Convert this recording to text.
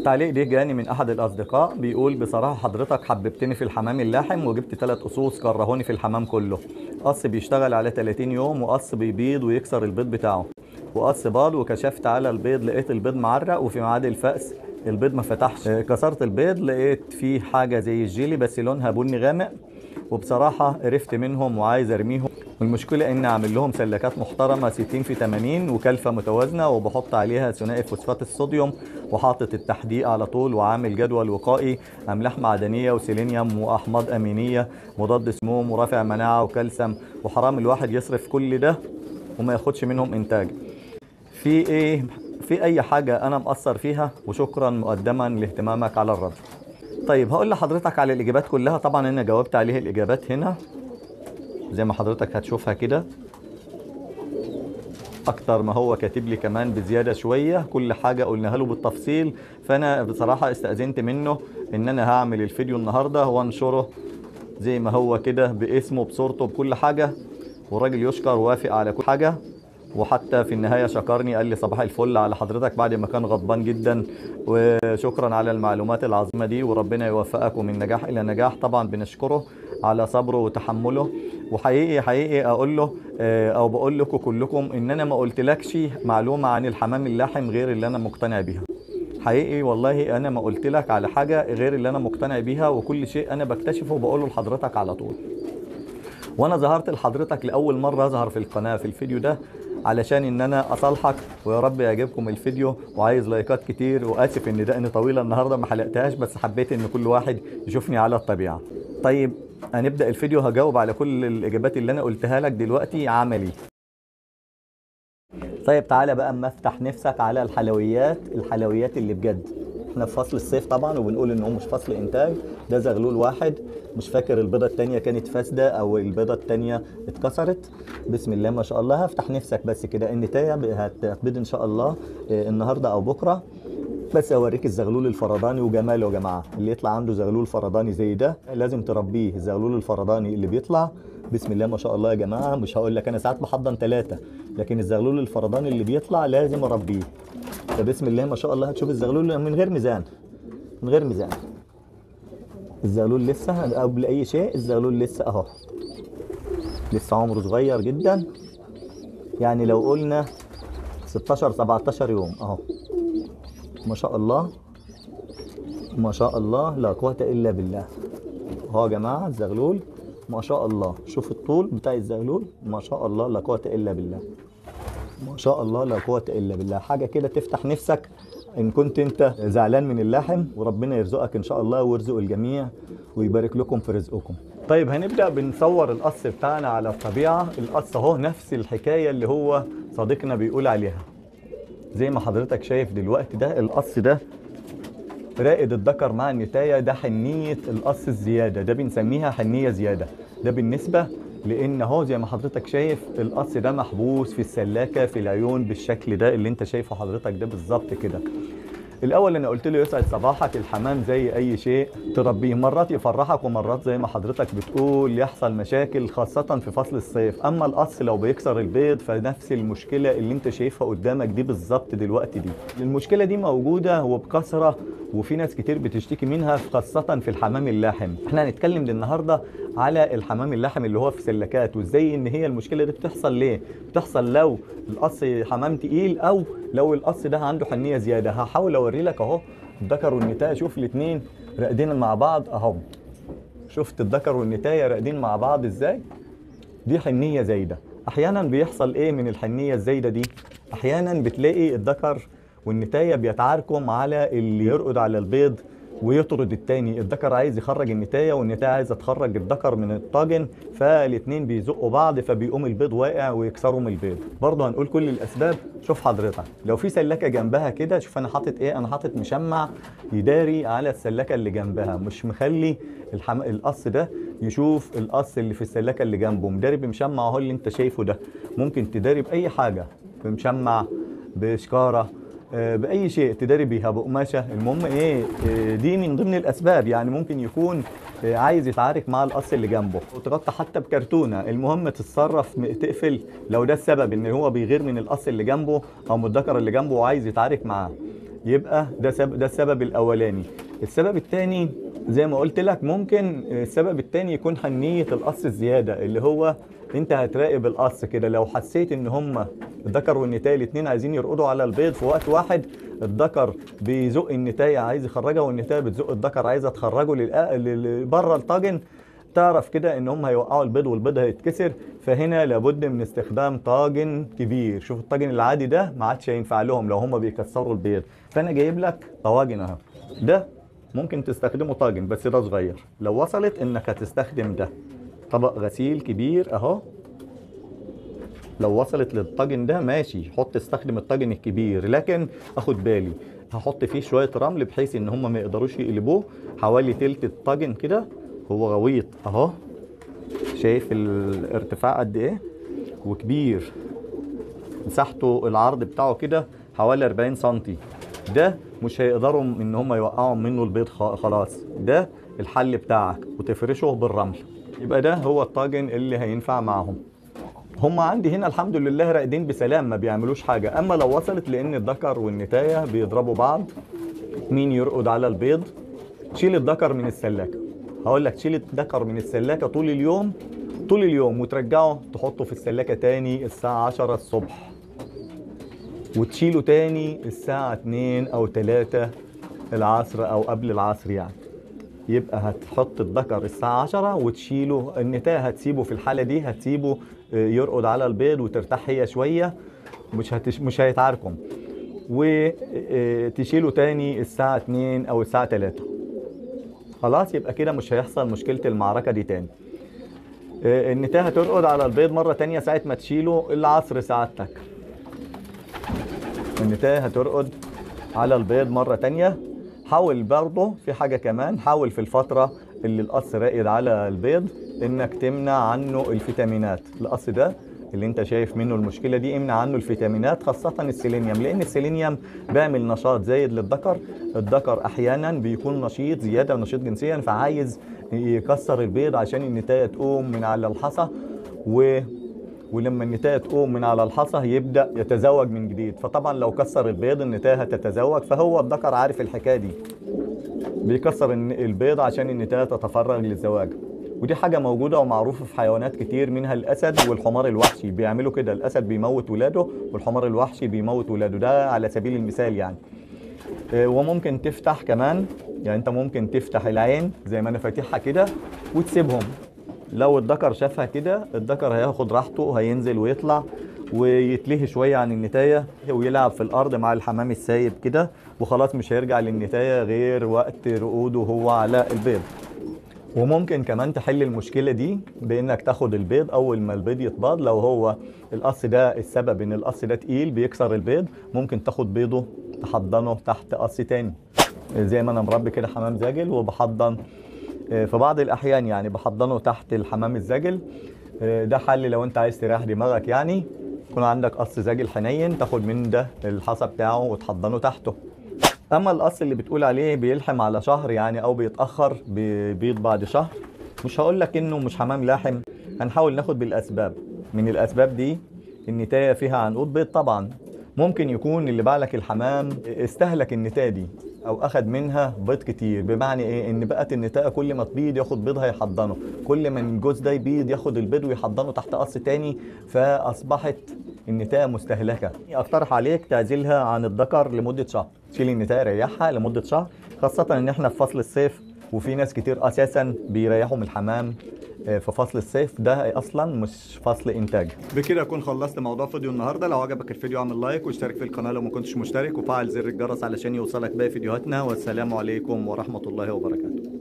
التعليق ده جاني من أحد الأصدقاء بيقول بصراحة حضرتك حببتني في الحمام اللاحم وجبت ثلاث قصوص كرهوني في الحمام كله. قص بيشتغل على 30 يوم وقص بيبيض ويكسر البيض بتاعه. وقص باض وكشفت على البيض لقيت البيض معرق وفي ميعاد الفأس البيض ما فتحش. كسرت البيض لقيت فيه حاجة زي الجيلي بس لونها بني غامق. وبصراحة قرفت منهم وعايز أرميهم. والمشكلة اني عامل لهم سلكات محترمة 60 في 80 وكلفة متوازنة وبحط عليها ثنائي فوسفات الصوديوم وحاطط التحديق على طول وعامل جدول وقائي أملاح معدنية وسيلينيوم وأحماض أمينية مضاد سموم ورافع مناعة وكالسيوم وحرام الواحد يصرف كل ده وما ياخدش منهم إنتاج. في إيه؟ في أي حاجة أنا مقصر فيها؟ وشكرا مقدما لاهتمامك على الرد. طيب هقول لحضرتك على الإجابات كلها. طبعا أنا جاوبت عليه الإجابات هنا. زي ما حضرتك هتشوفها كده. أكتر ما هو كاتب لي كمان بزيادة شوية كل حاجة قلناها له بالتفصيل. فأنا بصراحة استأذنت منه إن أنا هعمل الفيديو النهارده وأنشره زي ما هو كده باسمه بصورته بكل حاجة. والراجل يشكر ووافق على كل حاجة. وحتى في النهاية شكرني قال لي صباح الفل على حضرتك بعد ما كان غضبان جدا وشكرا على المعلومات العظيمة دي وربنا يوفقك ومن نجاح إلى نجاح. طبعا بنشكره على صبره وتحمله وحقيقي حقيقي أقول له آه، أو بقول لكم كلكم إن أنا ما قلتلكش معلومة عن الحمام اللاحم غير اللي أنا مقتنع بيها. حقيقي والله أنا ما قلت لك على حاجة غير اللي أنا مقتنع بيها وكل شيء أنا بكتشفه بقوله لحضرتك على طول. وأنا ظهرت لحضرتك لأول مرة أظهر في القناة في الفيديو ده علشان إن أنا أصالحك ويا رب يعجبكم الفيديو. وعايز لايكات كتير وآسف إن دقني طويله النهارده ما حلقتهاش بس حبيت إن كل واحد يشوفني على الطبيعة. طيب هنبدأ الفيديو هجاوب على كل الإجابات اللي أنا قلتها لك دلوقتي عملي. طيب تعالى بقى أما افتح نفسك على الحلويات الحلويات اللي بجد. إحنا في فصل الصيف طبعا وبنقول إن هو مش فصل إنتاج ده زغلول واحد. مش فاكر البيضة التانية كانت فاسدة أو البيضة التانية اتكسرت. بسم الله ما شاء الله. هفتح نفسك بس كده. النتايه هتبيض إن شاء الله آه، النهارده أو بكرة. بس أوريك الزغلول الفرداني وجماله يا جماعة. اللي يطلع عنده زغلول فرداني زي ده لازم تربيه. الزغلول الفرداني اللي بيطلع. بسم الله ما شاء الله يا جماعة. مش هقول لك أنا ساعات بحضن ثلاثة لكن الزغلول الفرداني اللي بيطلع لازم اربيه فبسم الله ما شاء الله هتشوف الزغلول من غير ميزان من غير ميزان. الزغلول لسه قبل أي شيء الزغلول لسه أهو. لسه عمره صغير جدا. يعني لو قلنا 16 17 يوم أهو. ما شاء الله ما شاء الله لا قوة إلا بالله. أهو يا جماعة الزغلول ما شاء الله. شوف الطول بتاع الزغلول ما شاء الله لا قوة إلا بالله. ما شاء الله لا قوة إلا بالله. حاجة كده تفتح نفسك إن كنت أنت زعلان من اللحم وربنا يرزقك إن شاء الله ويرزق الجميع ويبارك لكم في رزقكم. طيب هنبدأ بنصور القص بتاعنا على الطبيعة. القص أهو نفس الحكاية اللي هو صديقنا بيقول عليها. زي ما حضرتك شايف دلوقتي ده القص ده رائد الذكر مع النتاية ده حنية القص الزيادة ده بنسميها حنية زيادة. ده بالنسبة لأن اهو زي ما حضرتك شايف القص ده محبوس في السلاكة في العيون بالشكل ده اللي أنت شايفه حضرتك ده بالظبط كده. الأول أنا قلت له يسعد صباحك الحمام زي أي شيء. تربيه مرات يفرحك ومرات زي ما حضرتك بتقول يحصل مشاكل خاصة في فصل الصيف. أما القص لو بيكسر البيض فنفس المشكلة اللي أنت شايفها قدامك دي بالظبط دلوقتي دي. المشكلة دي موجودة وبكثرة وفي ناس كتير بتشتكي منها خاصة في الحمام اللاحم. إحنا هنتكلم النهاردة على الحمام اللاحم اللي هو في سلكات وإزاي إن هي المشكلة دي بتحصل ليه؟ بتحصل لو القص حمام تقيل أو لو القص ده عنده حنية زيادة. هحاول اوري لك اهو. الذكر والنتاية شوف الاتنين راقدين مع بعض اهو. شفت الذكر والنتاية راقدين مع بعض إزاي؟ دي حنية زايدة. أحيانا بيحصل إيه من الحنية الزايدة دي؟ أحيانا بتلاقي الذكر والنتاية بيتعاركوا على اللي يرقد على البيض ويطرد التاني. الذكر عايز يخرج النتاية والنتاية عايزة تخرج الذكر من الطاجن فالاتنين بيزقوا بعض فبيقوم البيض واقع ويكسروا من البيض. برضه هنقول كل الأسباب. شوف حضرتك لو في سلكة جنبها كده شوف أنا حاطط إيه؟ أنا حاطط مشمع يداري على السلكة اللي جنبها. مش مخلي الحم... القص ده يشوف القص اللي في السلكة اللي جنبه. مداري بمشمع أهو اللي أنت شايفه ده. ممكن تداري بأي حاجة بمشمع بشكارة آه، بأي شيء تداري بيها بقماشه المهم إيه آه، دي من ضمن الأسباب. يعني ممكن يكون آه، عايز يتعارك مع القص اللي جنبه وتغطى حتى بكرتونة. المهم تتصرف تقفل لو ده السبب إن هو بيغير من القص اللي جنبه أو من اللي جنبه وعايز يتعارك معاه. يبقى ده سبب ده السبب الأولاني. السبب الثاني زي ما قلت لك ممكن السبب الثاني يكون حنية القص الزيادة اللي هو انت هتراقب القص كده. لو حسيت ان هم الذكر والنتايه الاثنين عايزين يرقدوا على البيض في وقت واحد الذكر بيزق النتاية عايز يخرجها والنتاية بتزق الذكر عايزة تخرجه للأ- بره الطاجن. تعرف كده ان هم هيوقعوا البيض والبيض هيتكسر. فهنا لابد من استخدام طاجن كبير. شوف الطاجن العادي ده ما عادش هينفع لهم لو هم بيكسروا البيض. فأنا جايب لك طواجن أهو. ده ممكن تستخدمه طاجن بس ده صغير. لو وصلت إنك هتستخدم ده. طبق غسيل كبير أهو. لو وصلت للطاجن ده ماشي حط استخدم الطاجن الكبير لكن أخد بالي هحط فيه شوية رمل بحيث إن هم ما يقدروش يقلبوه حوالي تلت الطاجن كده. هو غويط أهو. شايف الارتفاع قد إيه؟ وكبير. مساحته العرض بتاعه كده حوالي 40 سنتي. ده مش هيقدروا إن هم يوقعوا منه البيض خلاص. ده الحل بتاعك وتفرشه بالرمل. يبقى ده هو الطاجن اللي هينفع معهم. هم عندي هنا الحمد لله راقدين بسلام ما بيعملوش حاجة. أما لو وصلت لأن الذكر والنتاية بيضربوا بعض مين يرقد على البيض؟ شيل الذكر من السلاكة. هقول لك شيل الذكر من السلاكة طول اليوم طول اليوم وترجعه تحطه في السلاكة تاني الساعة 10 الصبح. وتشيله تاني الساعة 2 أو 3 العصر أو قبل العصر يعني. يبقى هتحط الذكر الساعة 10 وتشيله. النتاية هتسيبه في الحالة دي هتسيبه آه، يرقد على البيض وترتاح هي شوية. مش هتش مش هيتعاركم. وتشيله تاني الساعة 2 أو الساعة 3 خلاص يبقى كده مش هيحصل مشكلة المعركة دي تاني. آه، النتاية هترقد على البيض مرة تانية ساعة ما تشيله العصر سعادتك. النتاية هترقد على البيض مرة تانية. حاول برضه في حاجة كمان حاول في الفترة اللي القص راقد على البيض إنك تمنع عنه الفيتامينات. القص ده اللي أنت شايف منه المشكلة دي امنع عنه الفيتامينات خاصة السيلينيوم لأن السيلينيوم بيعمل نشاط زايد للذكر. الذكر أحيانا بيكون نشيط زيادة نشيط جنسيا فعايز يكسر البيض عشان النتاية تقوم من على الحصى و ولما النتاية تقوم من على الحصى يبدأ يتزوج من جديد. فطبعا لو كسر البيض النتاية هتتزوج. فهو الذكر عارف الحكاية دي. بيكسر البيض عشان النتاية تتفرغ للزواج. ودي حاجة موجودة ومعروفة في حيوانات كتير منها الأسد والحمار الوحشي. بيعملوا كده. الأسد بيموت ولاده والحمار الوحشي بيموت ولاده. ده على سبيل المثال يعني. آه، وممكن تفتح كمان. يعني انت ممكن تفتح العين زي ما أنا فاتحها كده وتسيبهم. لو الذكر شافها كده الذكر هياخد راحته هينزل ويطلع ويتلهي شوية عن النتاية ويلعب في الأرض مع الحمام السايب كده وخلاص مش هيرجع للنتاية غير وقت رقوده هو على البيض. وممكن كمان تحل المشكلة دي بإنك تاخد البيض أول ما البيض يتباض. لو هو القص ده السبب إن القص ده تقيل بيكسر البيض ممكن تاخد بيضه تحضنه تحت قص تاني. زي ما أنا مربي كده حمام زاجل وبحضن في بعض الأحيان يعني بحضنه تحت الحمام الزاجل. آه، ده حل لو أنت عايز تريح دماغك يعني. يكون عندك قص زاجل حنين تاخد من ده الحصى بتاعه وتحضنه تحته. أما القص اللي بتقول عليه بيلحم على شهر يعني أو بيتأخر بيبيض بعد شهر مش هقول لك إنه مش حمام لاحم. هنحاول ناخد بالأسباب. من الأسباب دي النتايه فيها عنقود بيض طبعا. ممكن يكون اللي باع لك الحمام استهلك النتايه دي أو أخد منها بيض كتير بمعنى إيه؟ إن بقت النتايه كل ما تبيض ياخد بيضها يحضنه كل ما الجوز ده يبيض ياخد البيض ويحضنه تحت قص تاني فأصبحت النتايه مستهلكة. أقترح عليك تعزلها عن الذكر لمدة شهر. شيل النتايه ريحها لمدة شهر خاصة إن إحنا في فصل الصيف وفي ناس كتير أساسا بيريحوا من الحمام آه، في فصل الصيف. ده أصلا مش فصل إنتاج. بكده أكون خلصت موضوع فيديو النهارده. لو عجبك الفيديو اعمل لايك واشترك في القناة لو ما كنتش مشترك وفعل زر الجرس علشان يوصلك باقي فيديوهاتنا. والسلام عليكم ورحمة الله وبركاته.